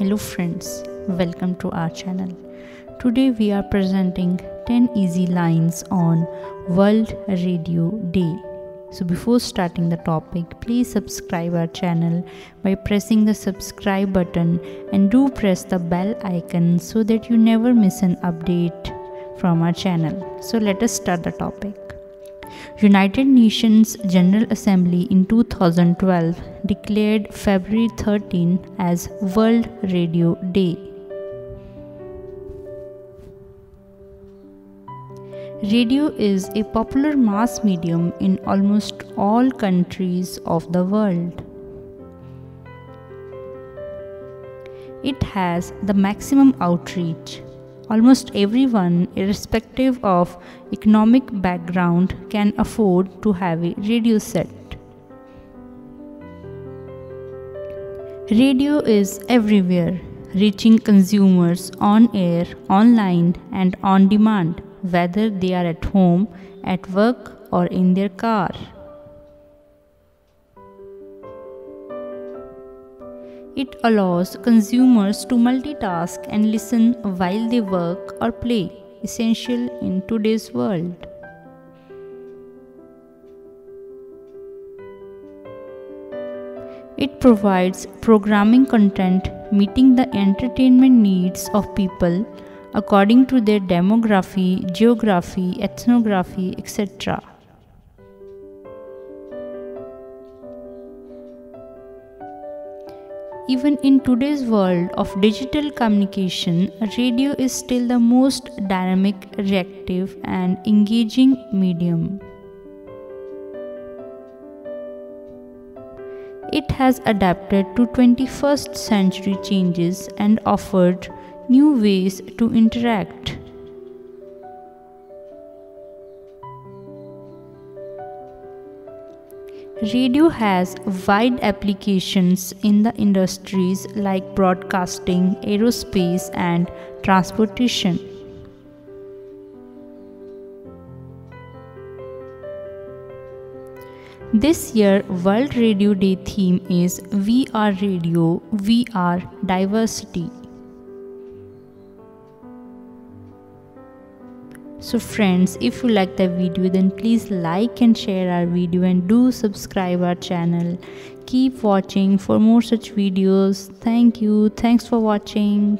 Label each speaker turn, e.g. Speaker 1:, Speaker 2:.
Speaker 1: Hello friends, welcome to our channel. Today we are presenting 10 easy lines on World Radio Day. So before starting the topic, please subscribe our channel by pressing the subscribe button and do press the bell icon so that you never miss an update from our channel. So let us start the topic. United Nations General Assembly in 2012 declared February 13 as World Radio Day. Radio is a popular mass medium in almost all countries of the world. It has the maximum outreach Almost everyone, irrespective of economic background, can afford to have a radio set. Radio is everywhere, reaching consumers on air, online, and on demand, whether they are at home, at work, or in their car. It allows consumers to multitask and listen while they work or play, essential in today's world. It provides programming content meeting the entertainment needs of people according to their demography, geography, ethnography, etc. Even in today's world of digital communication, radio is still the most dynamic, reactive, and engaging medium. It has adapted to 21st century changes and offered new ways to interact. Radio has wide applications in the industries like broadcasting, aerospace, and transportation. This year World Radio Day theme is We Are Radio, We Are Diversity. So friends if you like the video then please like and share our video and do subscribe our channel. Keep watching for more such videos. Thank you. Thanks for watching